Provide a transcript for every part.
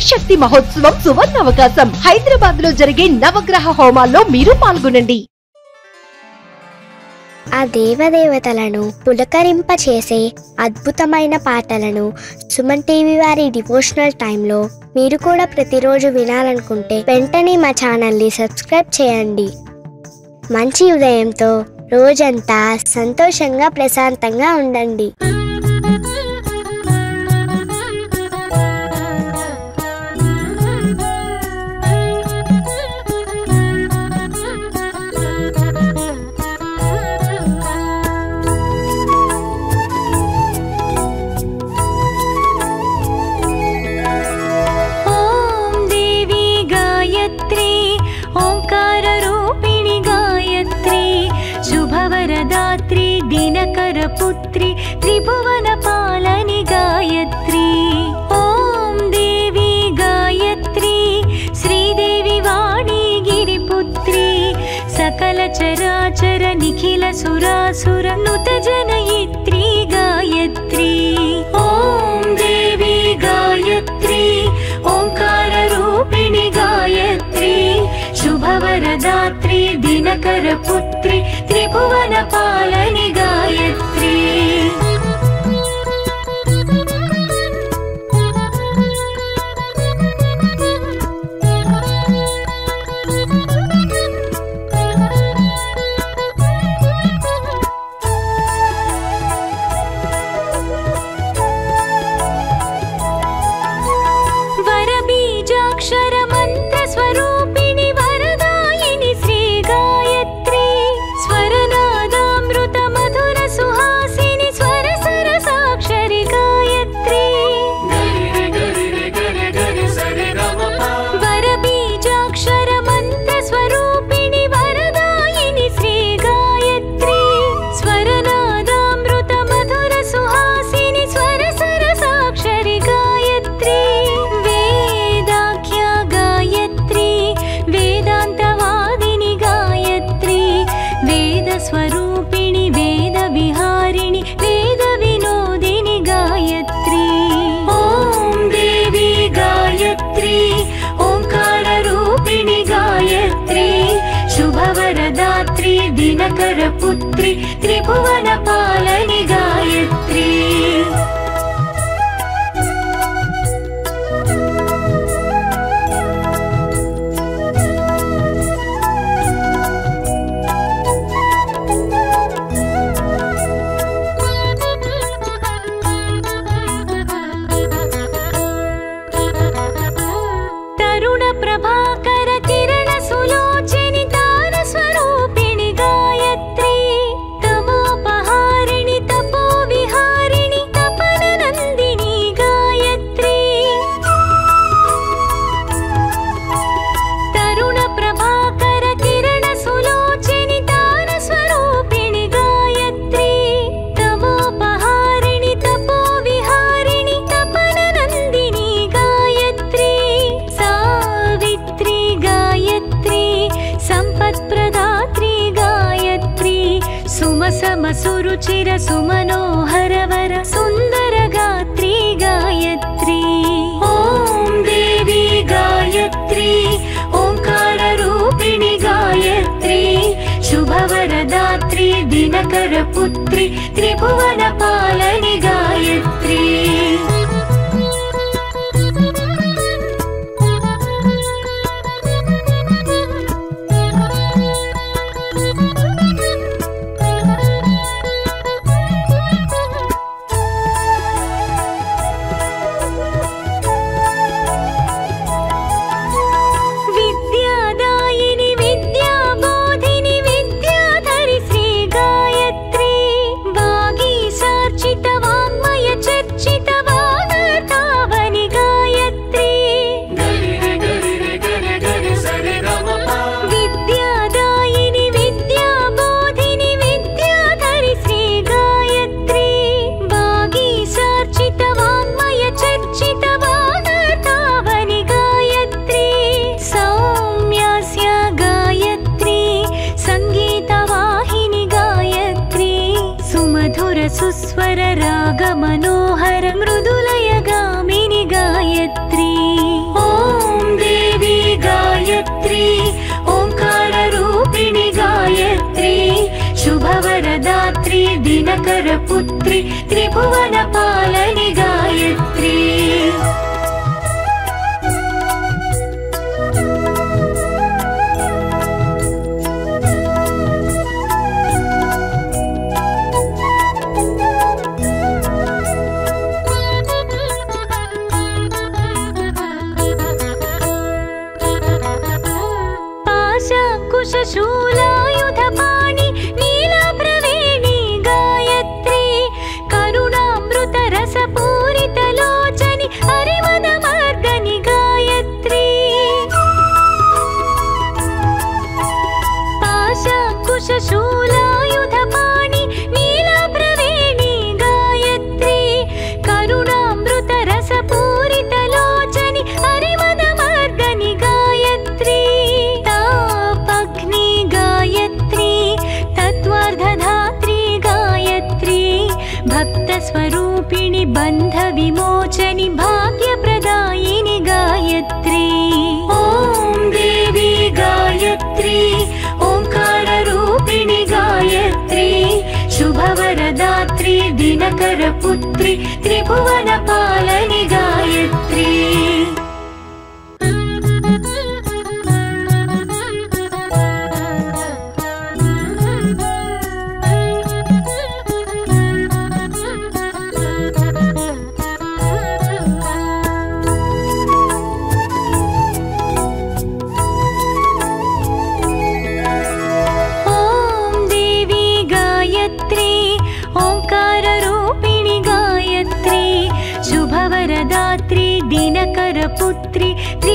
శక్తి మహోత్సవం సువర్ణ అవకాశం హైదరాబాద్లో జరిగే నవగ్రహ హోమాల్లో మీరు పాల్గొనండి. ఆ దేవదేవతలను పులకరింపచేసే అద్భుతమైన పాటలను సుమన్ టీవీ వారి డివోషనల్ టైంలో మీరు కూడా ప్రతిరోజు వినాలనుకుంటే వెంటనే మా ఛానల్ని సబ్స్క్రైబ్ చేయండి. మంచి ఉదయంతో రోజంతా సంతోషంగా ప్రశాంతంగా ఉండండి. सकलचराचर निखिल सुरासुर नुत जनयित्री गायत्री। ॐ देवी गायत्री ओङ्काररूपिणि गायत्री शुभवरदात्री दिनकरपुत्री त्रिभुवनपालनि गायत्री त्रिभुवनपालनि உவன பாலனிக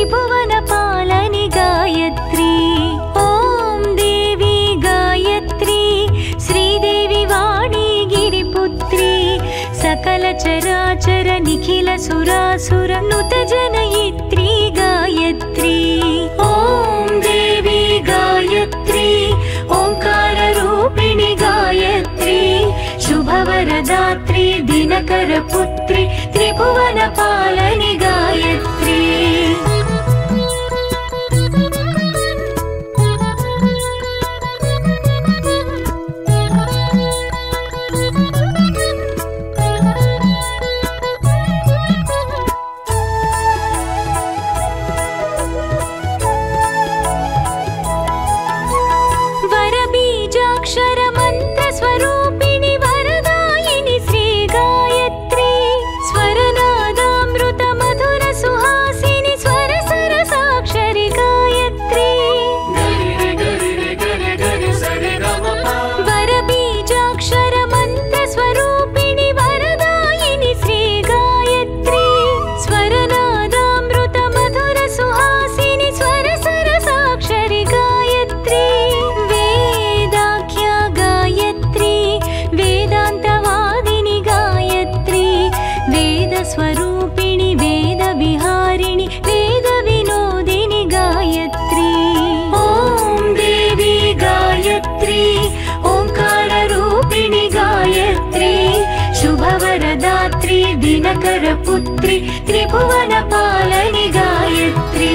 त्रिभुवनपालनि गायत्री। ॐ देवी गायत्री श्रीदेवि वाणीगिरिपुत्री सकलचराचर निखिलसुरासुर नृतजनयित्री गायत्री। ॐ देवी गायत्री ओङ्काररूपिणि गायत्री शुभवरदात्री दिनकरपुत्री त्रिभुवनपालनि गायत्री। दिनकर त्रिभुवनपालनि गायत्री।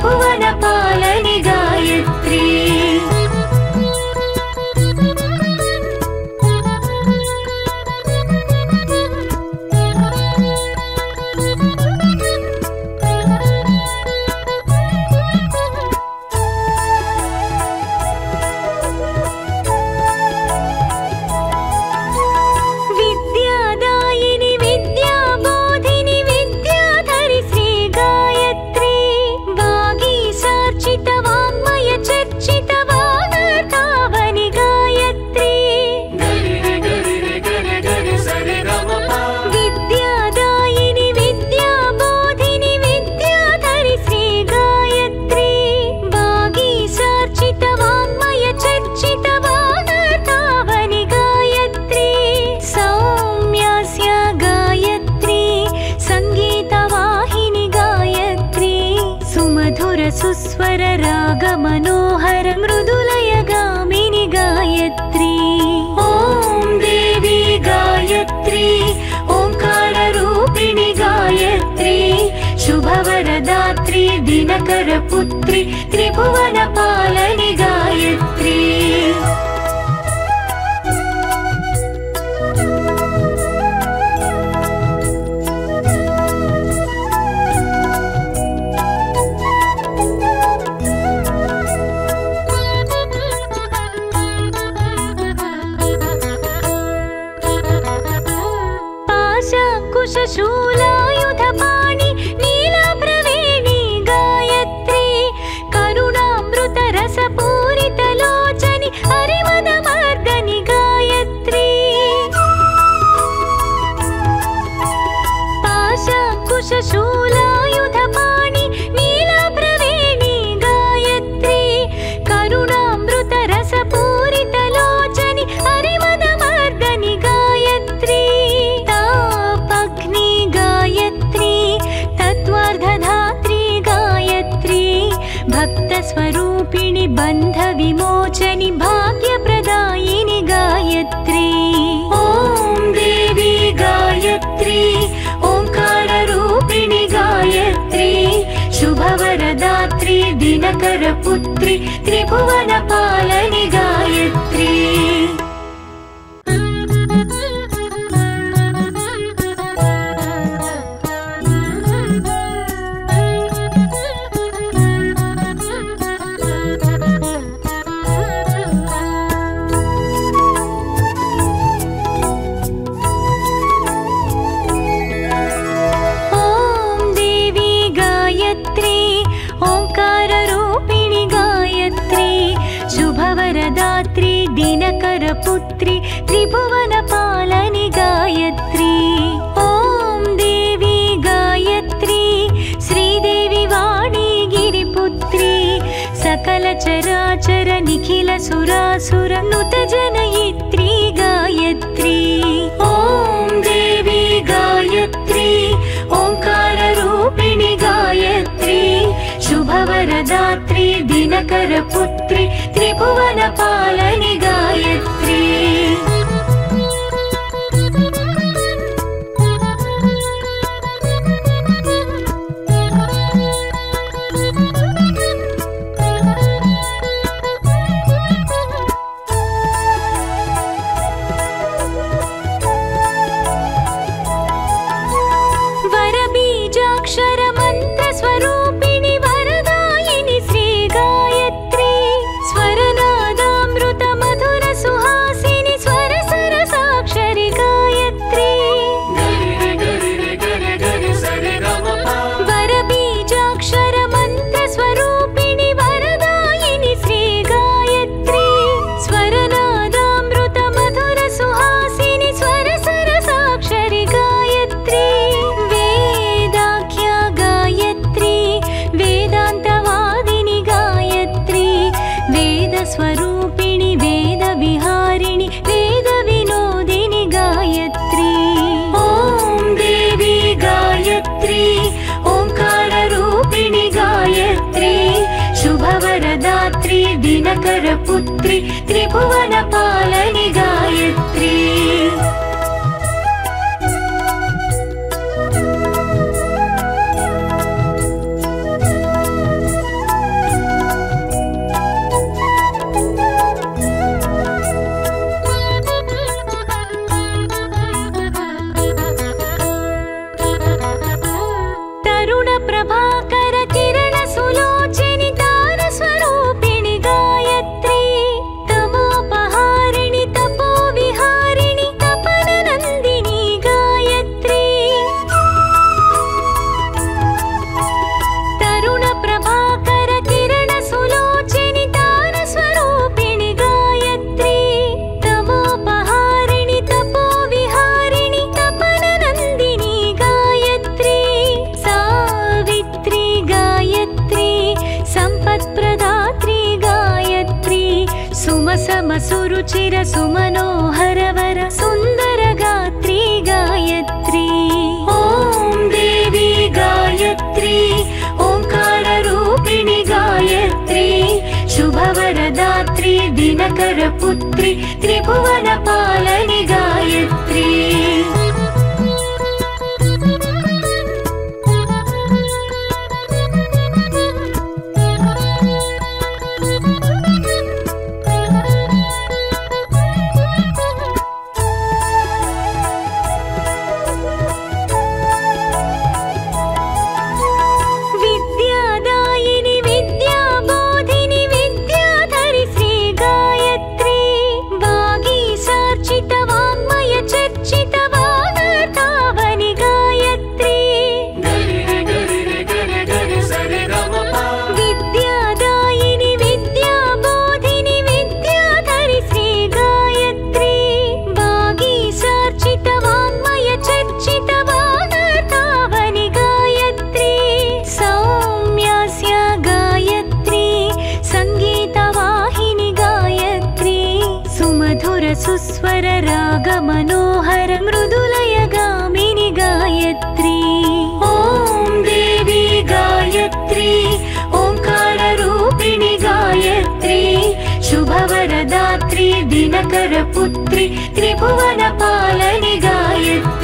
不管 llegó el करपुत्रि त्रिभुवनपालनि गायत्री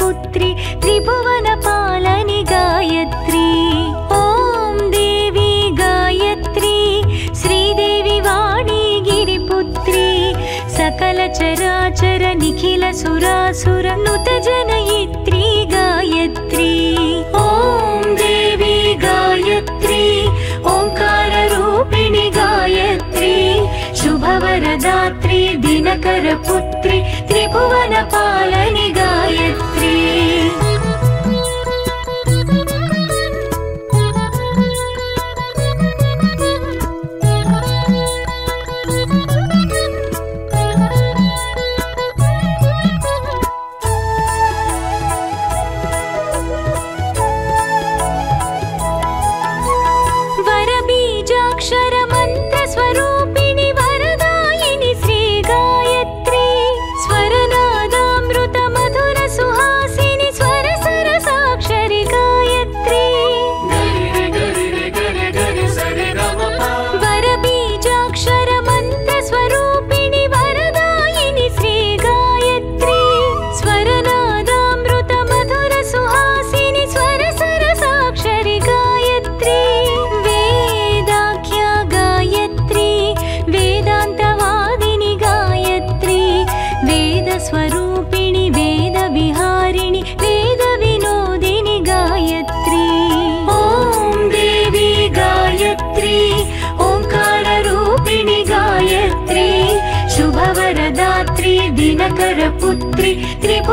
पुत्री त्रिभुवनपालनि गायत्री। ॐ देवी गायत्री श्रीदेवि वाणीगिरिपुत्री सकलचराचर निखिलसुरासुर नुतजनयित्री गायत्री। ॐ देवी गायत्री ओङ्काररूपिणि गायत्री। शुभवरदात्री दिनकरपुत्रि त्रिभुवनपालनि गायत्री।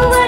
away.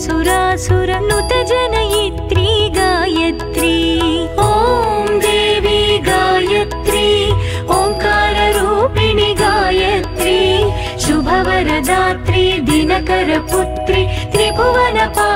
सुरासुरनुतजनयित्री गायत्री। ॐ देवी गायत्री ओङ्काररूपिणी गायत्री शुभवरदात्री दिनकरपुत्री त्रिभुवनपा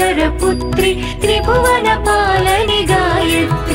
पुत्रि त्रिभुवनपालनि गायत्री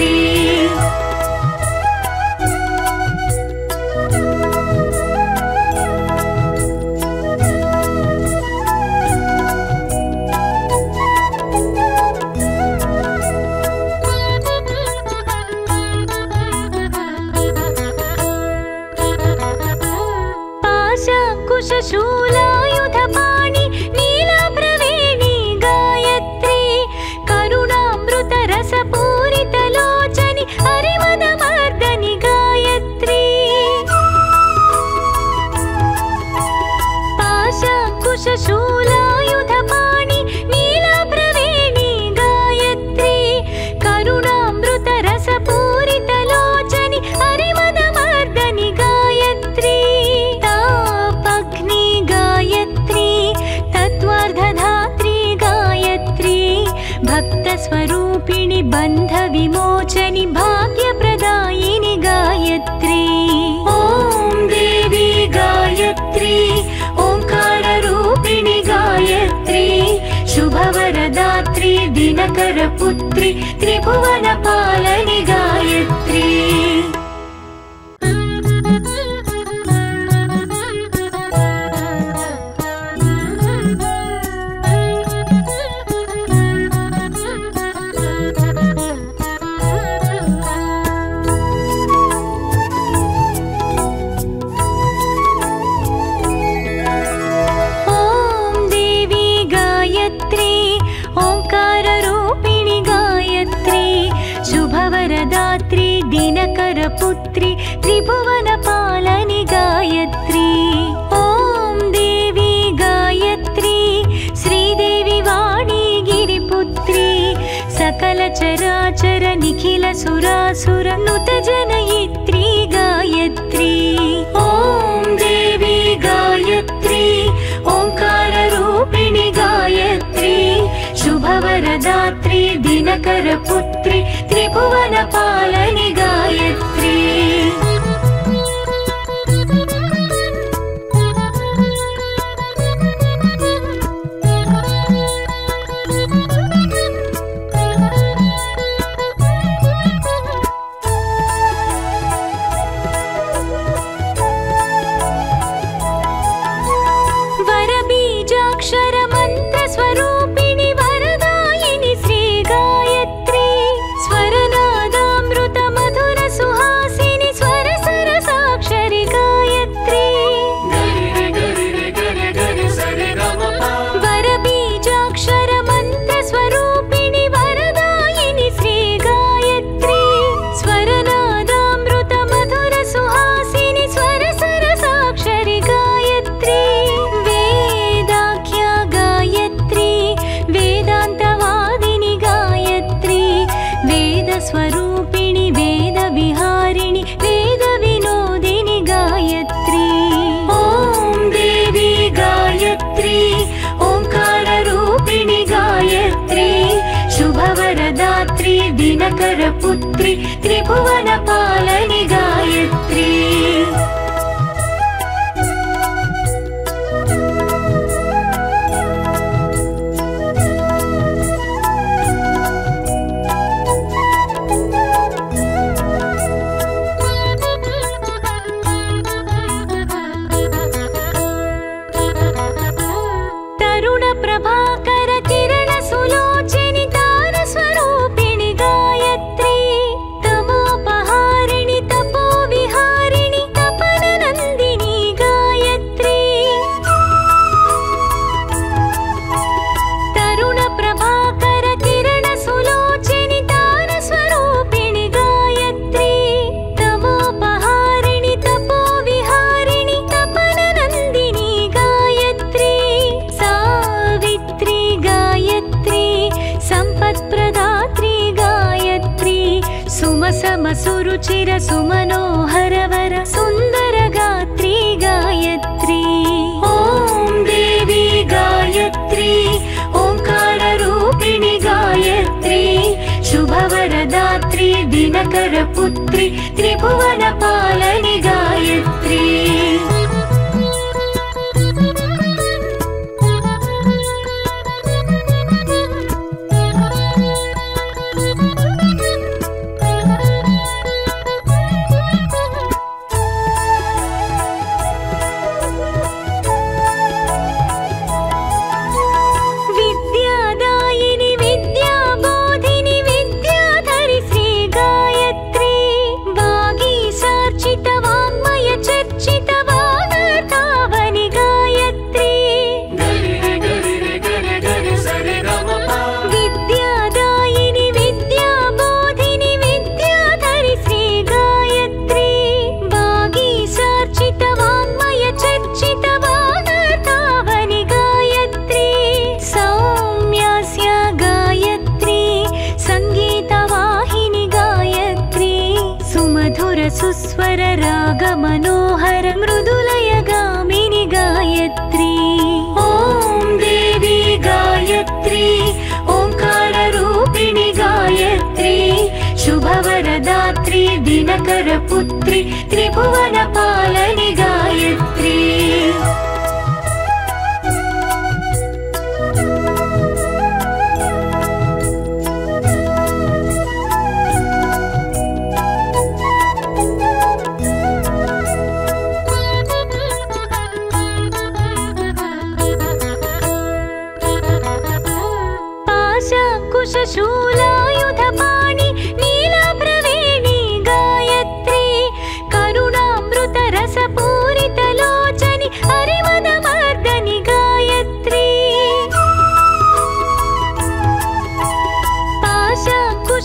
త్రిభువన పాలని सुरासुरनुतजनयित्री गायत्री। ॐ देवी गायत्री ओङ्काररूपिणि गायत्री शुभवरदात्री दिनकरपुत्री त्रिभुवनपालनि गायत्री। दिनकरपुत्रि त्रिभुवनपालनि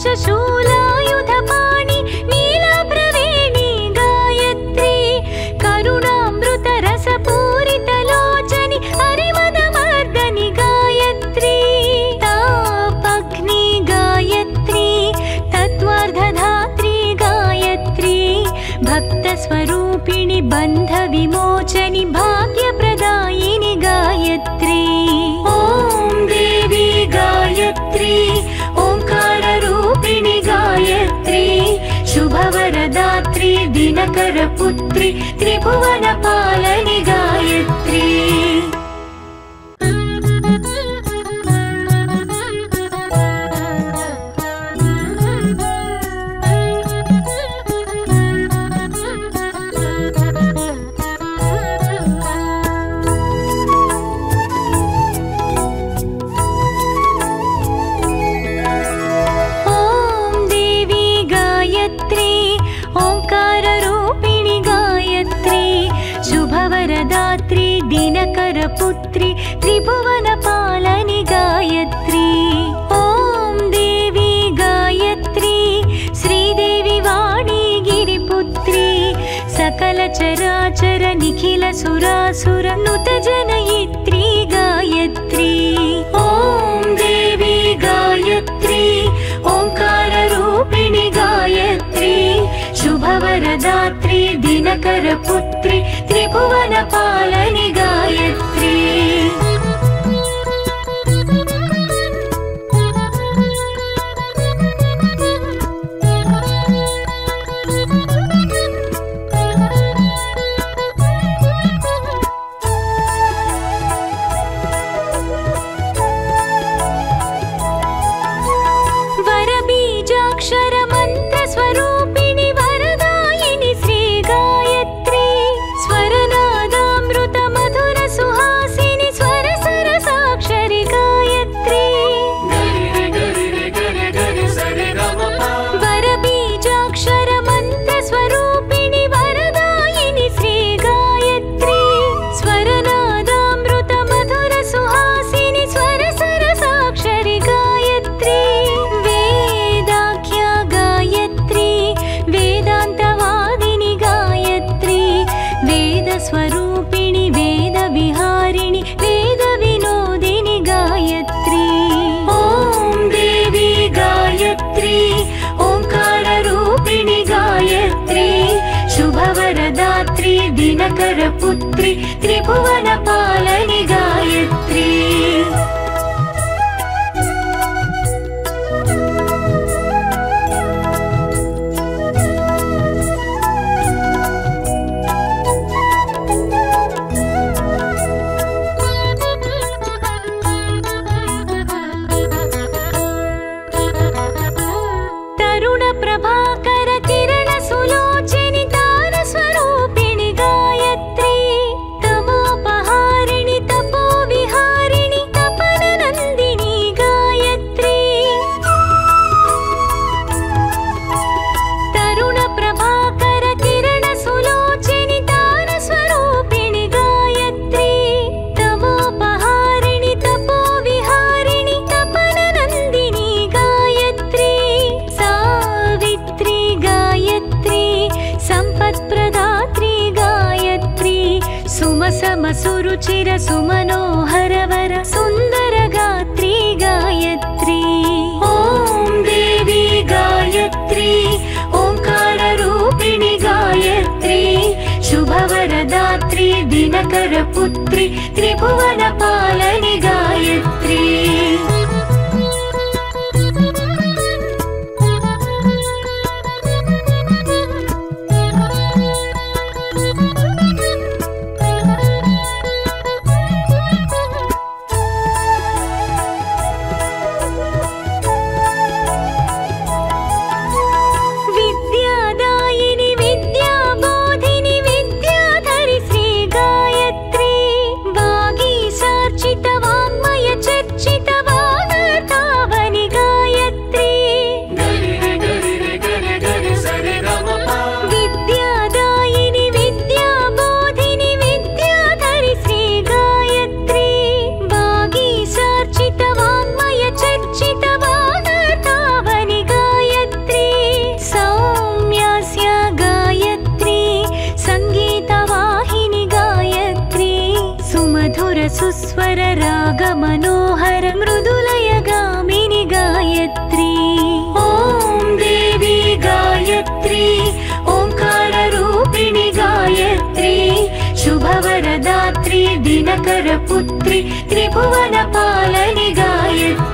पाशाङ्कुशशूलायुधपाणि सुस्वर राग मनोहर मृदुलय गामिनि गायत्री। ॐ देवी गायत्री ओङ्काररूपिणि गायत्री शुभवरदात्री दिनकरपुत्री त्रिभुवनपालनि गायत्री।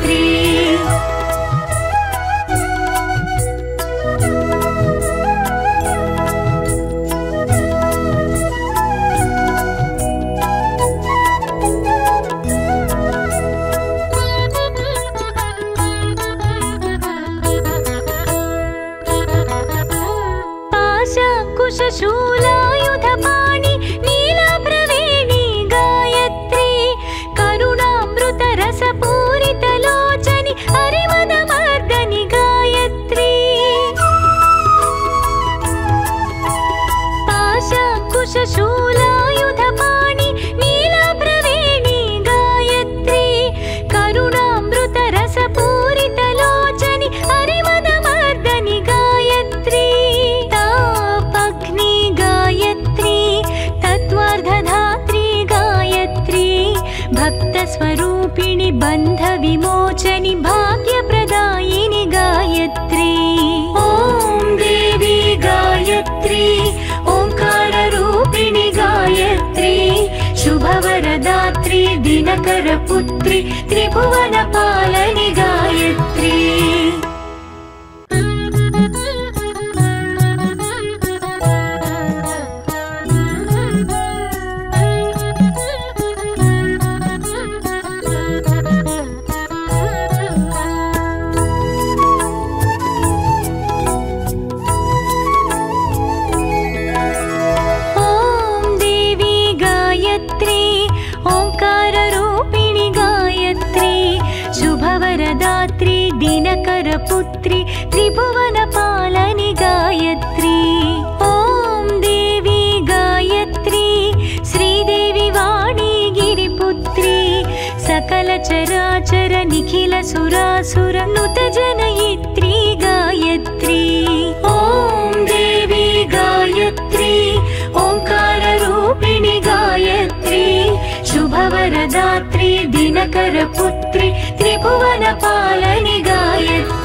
सुरासुर जनयित्री गायत्री। ॐ देवी गायत्री ओङ्काररूपिणि गायत्री शुभवरदात्री दिनकरपुत्री त्रिभुवनपालनि गायत्री।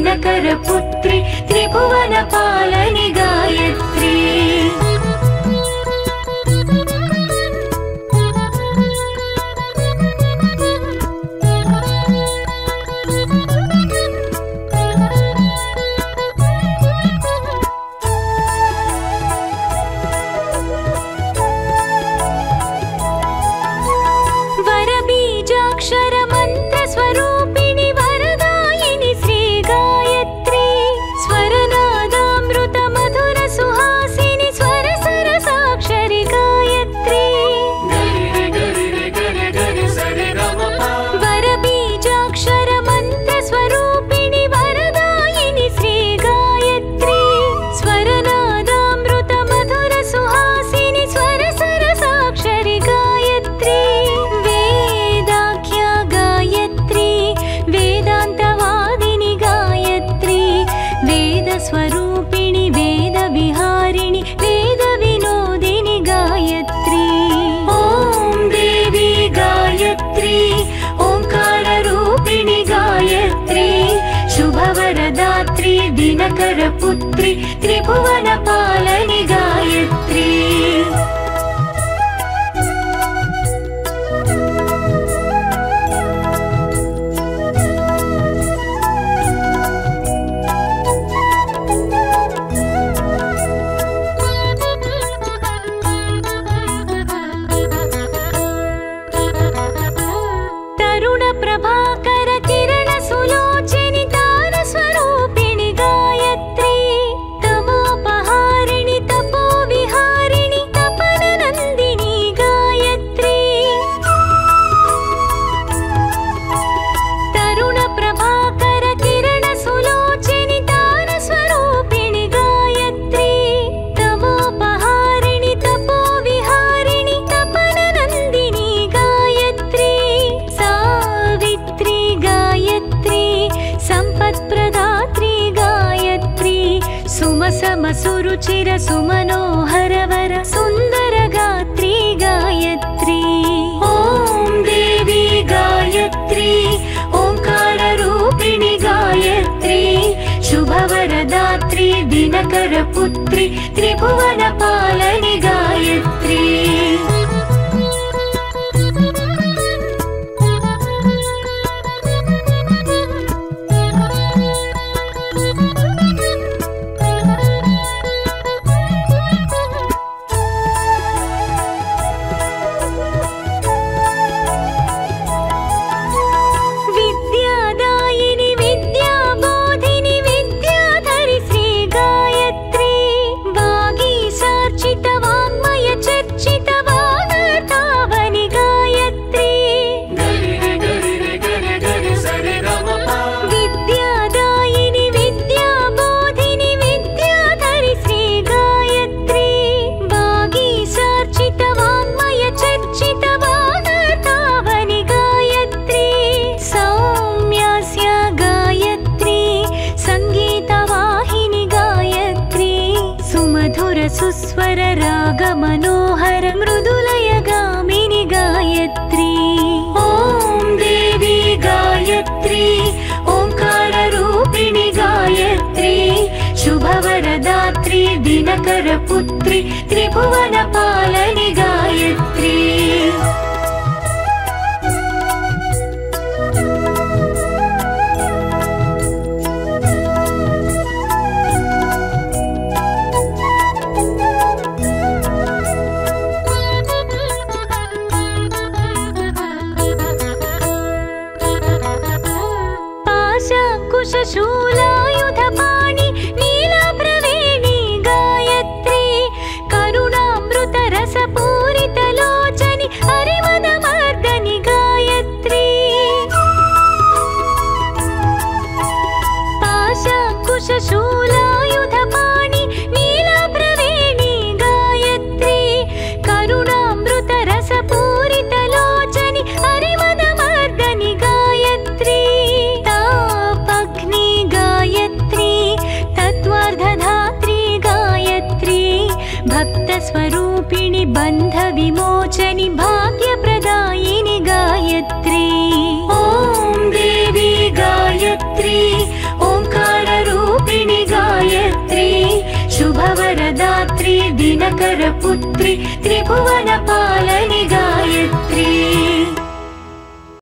दिनकरपुत्रि त्रिभुवनपालनि गायत्री। स्वररागमनोहर मृदुलयगामिनि गायत्री। ॐ देवी गायत्री ओङ्काररूपिणि गायत्री शुभवरदात्री दिनकरपुत्री त्रिभुवन दात्री दिनकरपुत्री त्रिभुवनपालिनी